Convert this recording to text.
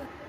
you.